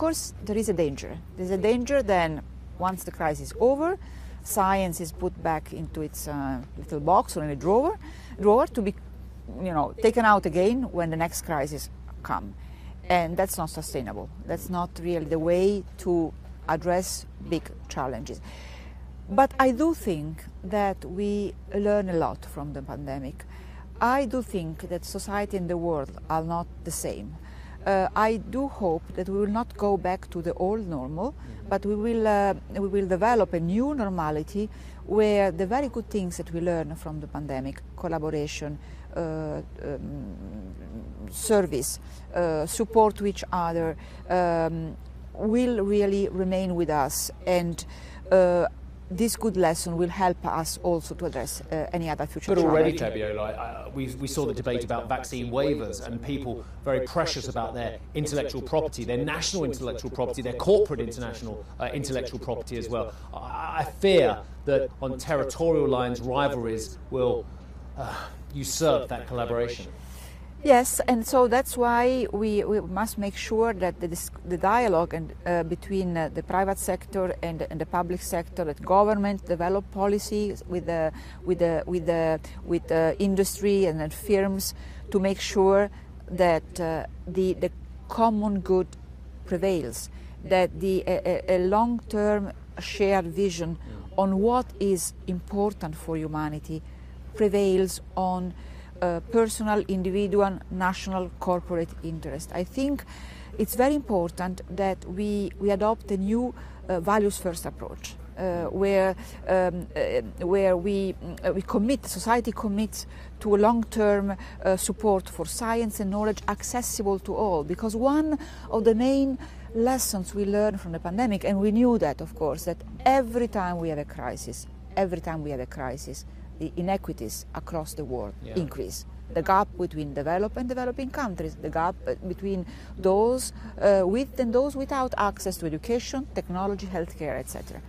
course, there is a danger. There's a danger then, once the crisis is over, science is put back into its uh, little box or in a drawer, drawer to be, you know, taken out again when the next crisis come, and that's not sustainable. That's not really the way to address big challenges. But I do think that we learn a lot from the pandemic. I do think that society and the world are not the same. Uh, I do hope that we will not go back to the old normal, but we will, uh, we will develop a new normality where the very good things that we learn from the pandemic, collaboration, uh, um, service, uh, support to each other, um, will really remain with us. And uh, this good lesson will help us also to address uh, any other future But already, challenge. Fabiola, uh, we, we saw the debate about vaccine waivers and people very precious about their intellectual property, their national intellectual property, their corporate international uh, intellectual property as well. I, I fear that on territorial lines, rivalries will uh, usurp that collaboration. Yes, and so that's why we, we must make sure that the, the dialogue and, uh, between uh, the private sector and, and the public sector, that government develop policies with the, with the, with the, with the industry and the firms to make sure that uh, the, the common good prevails, that the a, a long-term shared vision on what is important for humanity prevails on personal, individual, national, corporate interest. I think it's very important that we, we adopt a new uh, values first approach. Uh, where um, uh, where we uh, we commit society commits to a long-term uh, support for science and knowledge accessible to all because one of the main lessons we learned from the pandemic and we knew that of course that every time we have a crisis every time we have a crisis the inequities across the world Yeah. increase. The gap between developed and developing countries, the gap uh, between those uh, with and those without access to education, technology, healthcare, etc.